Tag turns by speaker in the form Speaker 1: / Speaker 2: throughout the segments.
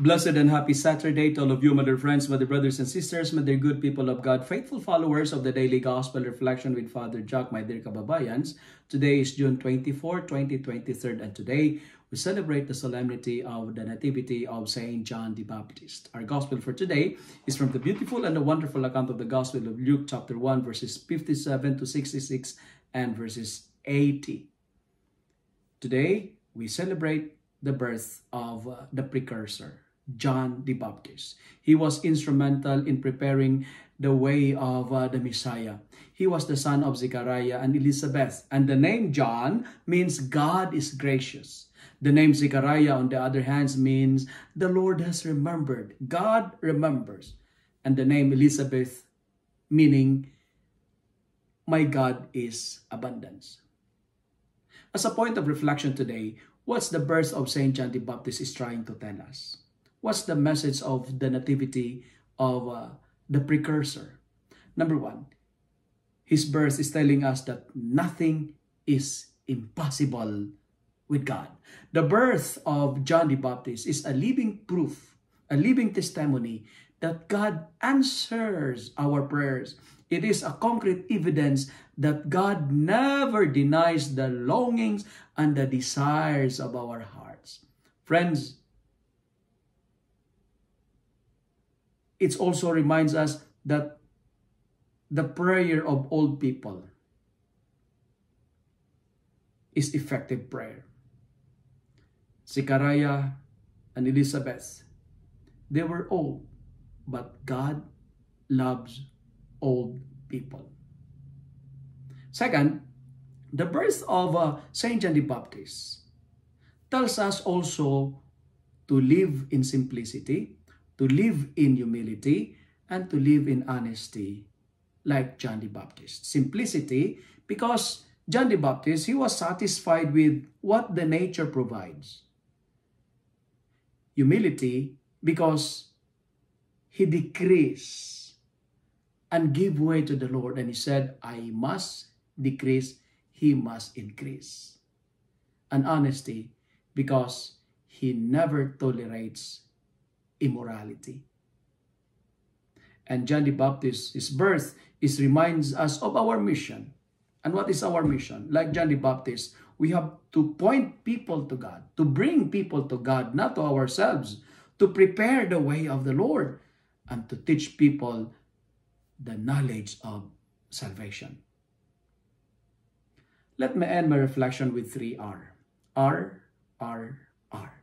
Speaker 1: Blessed and happy Saturday to all of you, my dear friends, my dear brothers and sisters, my dear good people of God, faithful followers of the Daily Gospel Reflection with Father Jhack, my dear kababayans. Today is June 24, 2023, and today we celebrate the solemnity of the Nativity of Saint John the Baptist. Our Gospel for today is from the beautiful and the wonderful account of the Gospel of Luke chapter 1, verses 57 to 66 and verses 80. Today, we celebrate the birth of uh, the precursor, John the Baptist. He was instrumental in preparing the way of uh, the Messiah. He was the son of Zechariah and Elizabeth. And the name John means God is gracious. The name Zechariah, on the other hand, means the Lord has remembered. God remembers. And the name Elizabeth, meaning my God is abundance. As a point of reflection today, what's the birth of Saint John the Baptist is trying to tell us? What's the message of the nativity of uh, the precursor? Number one, his birth is telling us that nothing is impossible with God. The birth of John the Baptist is a living proof, a living testimony that God answers our prayers. It is a concrete evidence that God never denies the longings and the desires of our hearts. Friends, it also reminds us that the prayer of old people is effective prayer. Zechariah and Elizabeth, they were old, but God loves old people. Second, the birth of uh, Saint John the Baptist tells us also to live in simplicity, to live in humility, and to live in honesty like John the Baptist. Simplicity because John the Baptist, he was satisfied with what the nature provides. Humility because he decreased and give way to the Lord and he said, I must decrease, he must increase. And honesty because he never tolerates immorality. And John the Baptist, his birth, is reminds us of our mission. And what is our mission? Like John the Baptist, we have to point people to God, to bring people to God, not to ourselves, to prepare the way of the Lord, and to teach people the knowledge of salvation. Let me end my reflection with three R. R, R, R.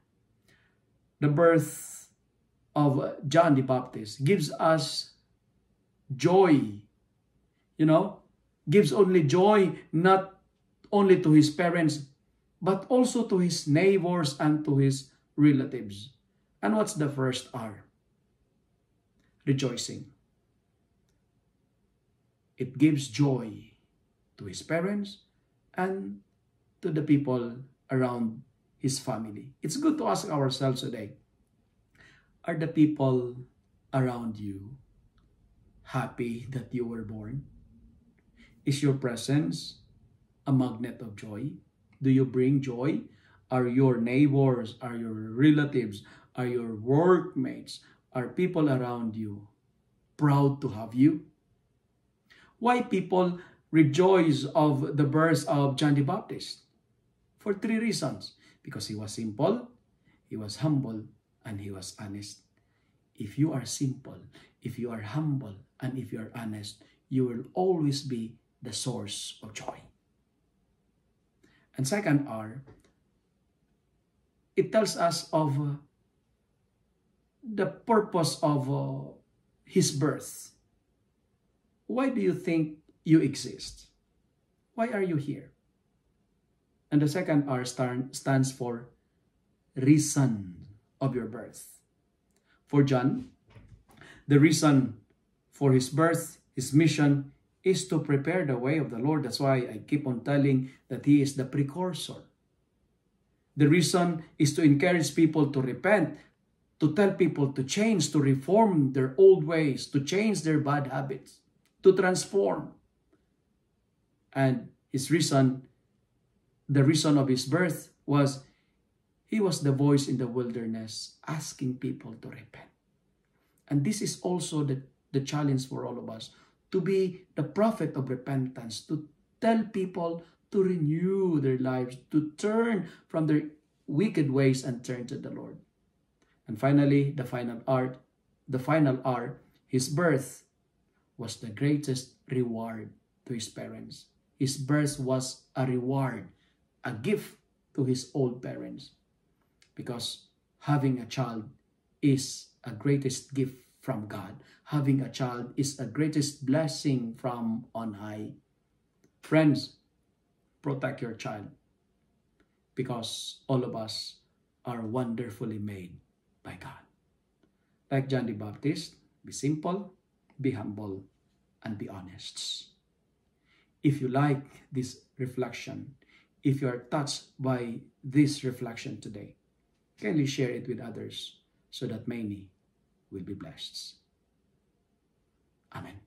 Speaker 1: The birth of John the Baptist gives us joy, you know, gives only joy not only to his parents, but also to his neighbors and to his relatives. And what's the first R? Rejoicing. It gives joy to his parents and to the people around his family. It's good to ask ourselves today, are the people around you happy that you were born? Is your presence a magnet of joy? Do you bring joy? Are your neighbors, are your relatives, are your workmates, are people around you proud to have you? Why people rejoice of the birth of John the Baptist? For three reasons. Because he was simple, he was humble, and he was honest. If you are simple, if you are humble, and if you are honest, you will always be the source of joy. And second R, it tells us of uh, the purpose of uh, his birth. Why do you think you exist? Why are you here? And the second R stands for reason of your birth. For John, the reason for his birth, his mission, is to prepare the way of the Lord. That's why I keep on telling that he is the precursor. The reason is to encourage people to repent, to tell people to change, to reform their old ways, to change their bad habits, to transform. And his reason, the reason of his birth was He was the voice in the wilderness asking people to repent. And this is also the, the challenge for all of us to be the prophet of repentance, to tell people to renew their lives, to turn from their wicked ways and turn to the Lord. And finally, the final art, the final R, his birth was the greatest reward to his parents. His birth was a reward, a gift to his old parents. Because having a child is a greatest gift from God. Having a child is a greatest blessing from on high. Friends, protect your child because all of us are wonderfully made by God. Like John the Baptist, be simple, be humble, and be honest. If you like this reflection, if you are touched by this reflection today, kindly share it with others so that many will be blessed. Amen.